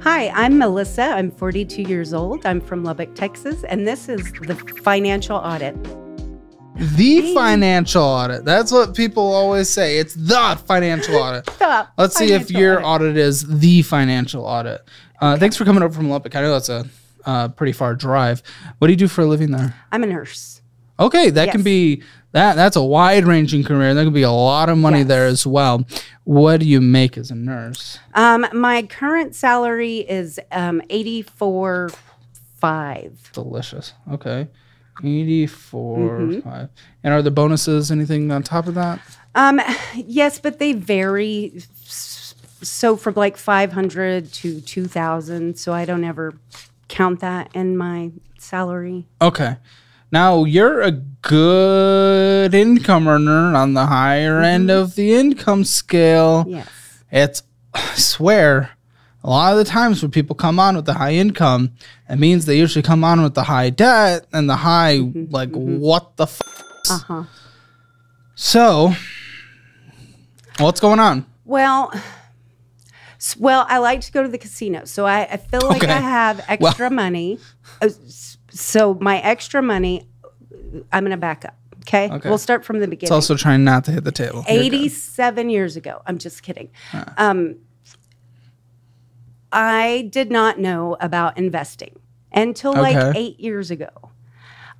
Hi, I'm Melissa. I'm 42 years old. I'm from Lubbock, Texas, and this is the financial audit. The financial audit. That's what people always say. It's the financial audit. The Let's see if your audit. audit is the financial audit. Uh, Thanks for coming up from Lubbock. I know that's a uh, pretty far drive. What do you do for a living there? I'm a nurse. Okay, that can be that. That's a wide ranging career. There could be a lot of money Yes. there as well. What do you make as a nurse? Um, my current salary is um, 84 five. Delicious. Okay, 84 Mm-hmm. five. And are the bonuses anything on top of that? Um, yes, but they vary. So from like 500 to 2,000. So I don't ever count that in my salary. Okay. Now you're a good income earner on the higher mm-hmm. end of the income scale. Yes. It's, I swear, a lot of the times when people come on with the high income, it means they usually come on with the high debt and the high, mm-hmm. like, mm-hmm. what the f? Uh huh. So, what's going on? Well, well, I like to go to the casino, so I, I feel like Okay. I have extra money. Uh, So my extra money, I'm gonna back up. Okay, Okay. we'll start from the beginning. It's also trying not to hit the table. 87 years ago. I'm just kidding. Um, I did not know about investing until like eight years ago.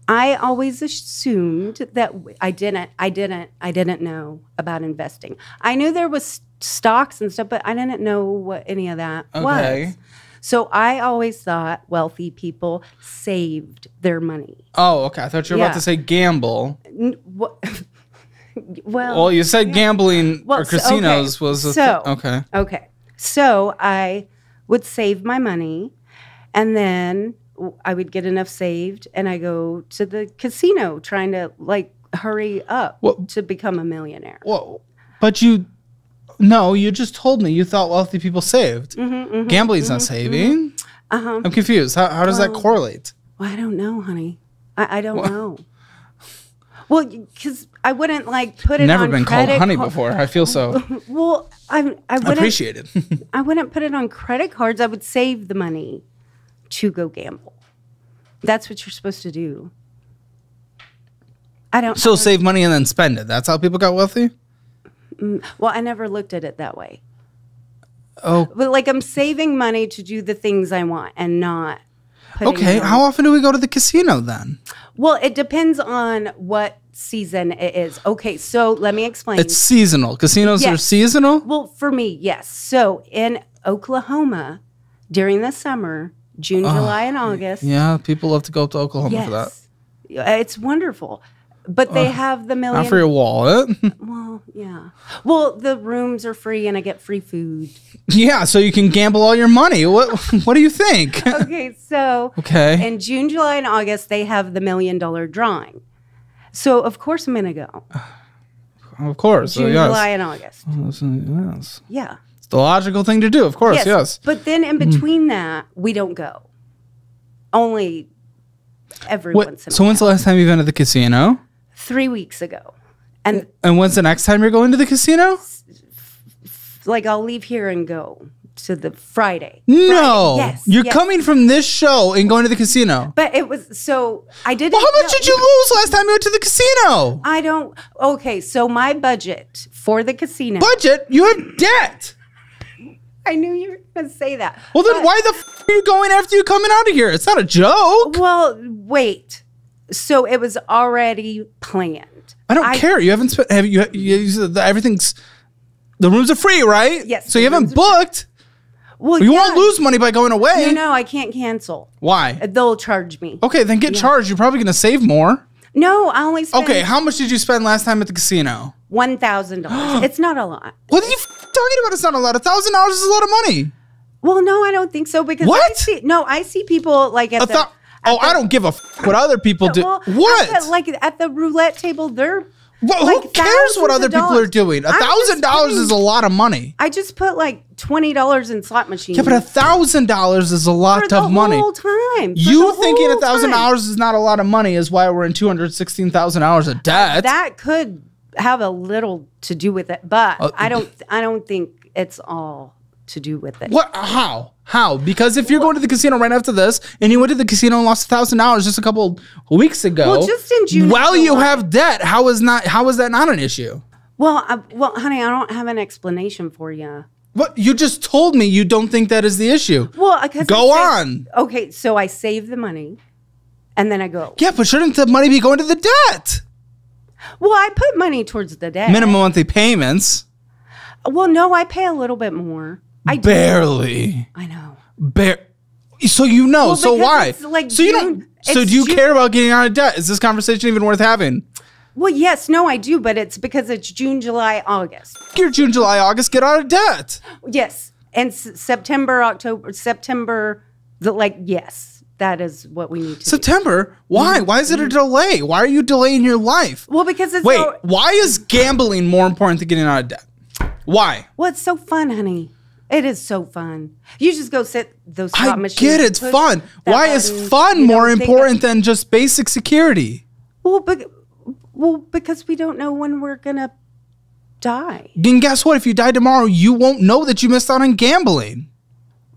I always assumed that I didn't, I didn't, I didn't know about investing. I knew there was stocks and stuff, but I didn't know what any of that Okay. was. So I always thought wealthy people saved their money. Oh, okay. I thought you were about to say gamble. N- well, Well, you said gambling Well, or so- okay. casinos was a So- okay. Okay. So I would save my money and then I would get enough saved and I go to the casino trying to like hurry up Well- to become a millionaire. Well, but you, no, you just told me you thought wealthy people saved. Mm-hmm, Gambling's not saving. Uh-huh. I'm confused. How, how does that correlate? Well, I don't know, honey. I, I don't know. Well, because I wouldn't like put it Never been called honey before. I feel so Well, I I wouldn't appreciated. I wouldn't put it on credit cards. I would save the money to go gamble. That's what you're supposed to do. I don't. so save money and then spend it. That's how people got wealthy. Mm, well, I never looked at it that way. Oh, But like I'm saving money to do the things I want and not. okay. How often do we go to the casino then? Well, it depends on what season it is. Okay, so let me explain. It's seasonal. Casinos are seasonal. well, for me, yes. So in Oklahoma, during the summer, June, ah, July, and August. Yeah, people love to go up to Oklahoma for that. Yes. It's wonderful. But they have the million. Not for your wallet. well, yeah. Well, the rooms are free and I get free food. yeah, so you can gamble all your money. What What do you think? Okay, so Okay. in June, July, and August, they have the million dollar drawing. So, of course, I'm going to go. Of course. June, yes. July, and August. Oh, yes. Yeah. It's the logical thing to do. Of course. Yes. But then in mm-hmm. between that, we don't go. Only every What, once in so when's the last time you've been to the casino? Three weeks ago. And And when's the next time you're going to the casino? like, I'll leave here and go to the Friday. No. Yes, You're yes. coming from this show and going to the casino. But it was so I didn't. Well, how much know- did you lose last time you went to the casino? I don't. Okay, so my budget for the casino. Budget? You have debt. I knew you were going to say that. Well, then But- why the f- are you going after you coming out of here? It's not a joke. Well, wait. So it was already planned. I don't care. You haven't spent. Have you? you, you everything's. The rooms are free, right? Yes, So you haven't booked. Well, You yeah. won't lose money by going away. No, no, I can't cancel. Why? Uh, they'll charge me. Okay, then get charged. You're probably going to save more. No, I only spent Okay, how much did you spend last time at the casino? one thousand dollars. It's not a lot. What are you f- talking about? It's not a lot. A thousand dollars is a lot of money. Well, no, I don't think so because I What? see, no, I see people like at A the. Oh, I don't give a f- what other people do. well, what? at the- like at the roulette table, they're. Well, like who cares what other people are doing? A thousand dollars is a lot of money. I just put like twenty dollars in slot machines. Yeah, but a thousand dollars is a lot the of money. whole time. for You the thinking a thousand dollars is not a lot of money is why we're in two hundred sixteen thousand dollars of debt. that could have a little to do with it, but Uh, I don't. I don't think it's all to do with it. what? How? How? Because if you're going to the casino right after this, and you went to the casino and lost a thousand dollars just a couple weeks ago, Well, just in June, while you have debt, how is not how is that not an issue? Well, I, well, honey, I don't have an explanation for you. What you just told me you don't think that is the issue. Well, because Go on. Okay, so I save the money, and then I go. Yeah, but shouldn't the money be going to the debt? Well, I put money towards the debt. Minimum monthly payments. Well, no, I pay a little bit more. I do. Barely. I know. Bare. So you know. Well, so why? like so you June- don't. So do you June- care about getting out of debt? Is this conversation even worth having? Well, yes, no, I do, but it's because it's June, July, August. Your June, July, August, get out of debt. Yes, and s- September, October, September. The like, yes, that is what we need to. do. September. Why? Mm-hmm. Why is it a delay? Why are you delaying your life? Well, because it's Wait. so, Why is gambling more important than getting out of debt? Why? well, it's so fun, honey. It is so fun. You just go sit those slot I machines. get it's fun. Why is fun you more important than just basic security? Well, bec- well, because we don't know when we're gonna die. And guess what? If you die tomorrow, you won't know that you missed out on gambling.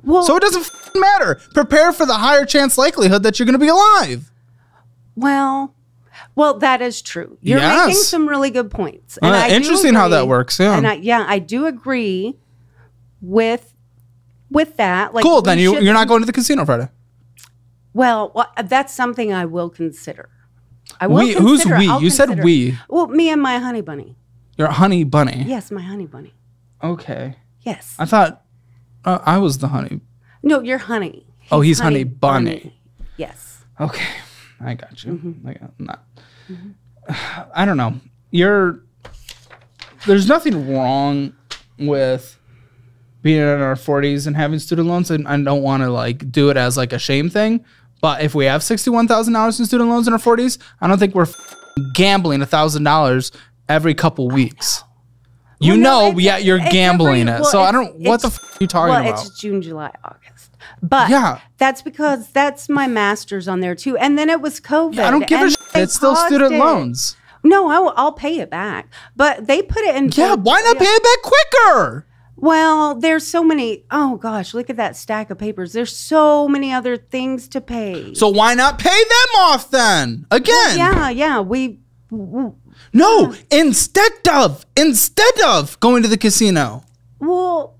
Well, So it doesn't matter. Prepare for the higher chance likelihood that you're going to be alive. well, well, that is true. You're Yes. making some really good points. Uh, I do interesting how that works, yeah. and I, yeah, I do agree with with that. Like, Cool. Then you you're not going to the casino Friday. Well, well, that's something I will consider. I will We- who's we? I'll You said we. Well, me and my honey bunny. You're honey bunny. Yes, my honey bunny. Okay. Yes. I thought uh, I was the honey. no, you're honey. Oh, he's honey bunny. Yes. Okay. I got you. Mm-hmm. I got not. I don't know. You're there's nothing wrong with being in our 40s and having student loans and I don't want to like do it as like a shame thing, but if we have $61,000 in student loans in our 40s, I don't think we're gambling $1,000 every couple weeks. You Well, know, it's- yeah, you're gambling every- it. well, so I don't what the f- are you talking well, about? it's June, July, August. But Yeah. that's because that's my master's on there too. And then it was COVID. I don't give a shit. It's still student it. loans. No, I will, I'll pay it back. But they put it in. Yeah, why not pay it back quicker? Well, there's so many. Oh gosh, look at that stack of papers. There's so many other things to pay. So why not pay them off then? Again. yeah, yeah. We. No, instead of instead of going to the casino. Well.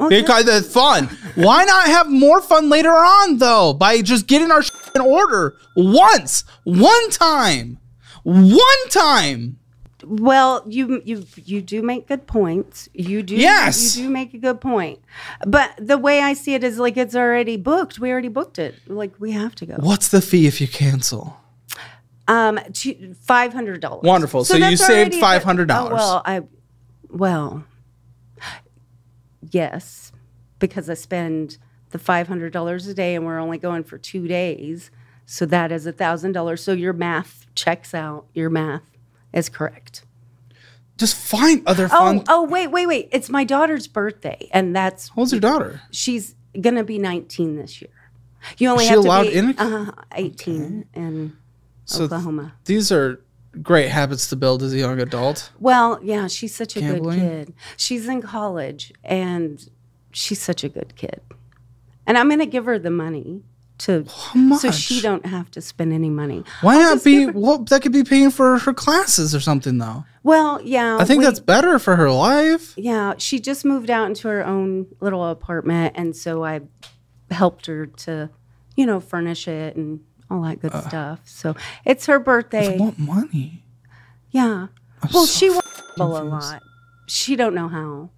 okay. Because it's fun. Why not have more fun later on though? By just getting our shit in order once, one time, one time. Well, you you you do make good points. You do Yes. you do make a good point. But the way I see it is like it's already booked. We already booked it. Like we have to go. What's the fee if you cancel? Um, five hundred dollars. Wonderful. So you saved $500. Oh, well, I well, yes, because I spend the five hundred dollars a day, and we're only going for two days. So that is a thousand dollars. So your math checks out. Your math is correct. Just find other Oh, fun. oh, wait, wait, wait! It's my daughter's birthday, and that's How's your daughter? she's gonna be nineteen this year. You only Is have allowed to be in uh, eighteen in So Oklahoma. these are great habits to build as a young adult. Well, yeah, she's such a Gambling? good kid. She's in college and she's such a good kid. And I'm going to give her the money to so she don't have to spend any money. Why not be her- well that could be paying for her classes or something though? Well, yeah. I think we- that's better for her life. yeah, she just moved out into her own little apartment and so I helped her to, you know, furnish it and all that Uh. good stuff. So, it's her birthday. Want money. Yeah. well, so she wants a lot. She don't know how.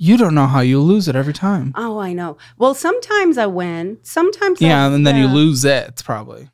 You don't know how you lose it every time. Oh, I know. Well, sometimes I win. Sometimes I- Yeah, and then you lose it probably.